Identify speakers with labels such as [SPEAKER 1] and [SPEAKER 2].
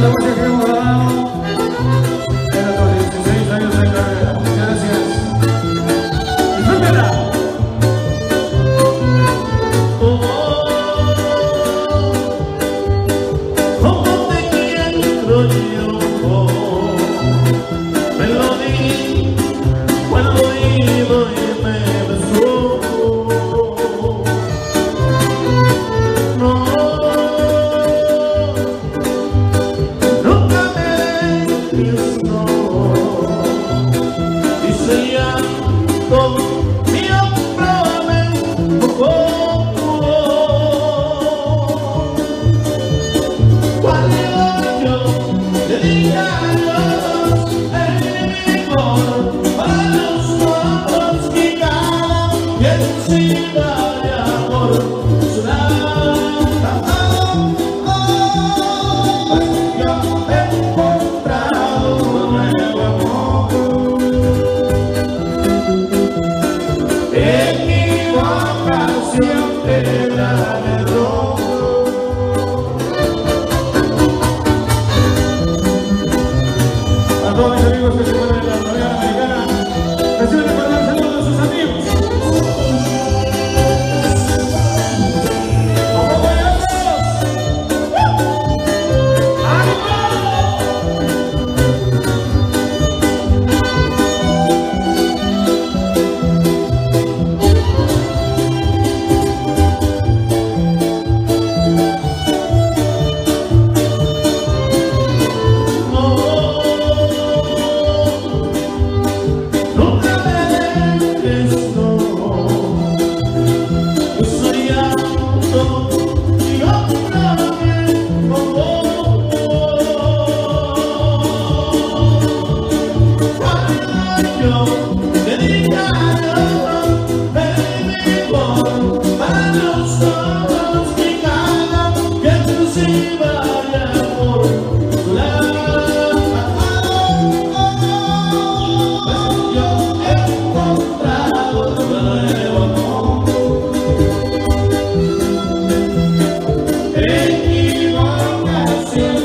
[SPEAKER 1] la música En mi vocación te daré Equivocación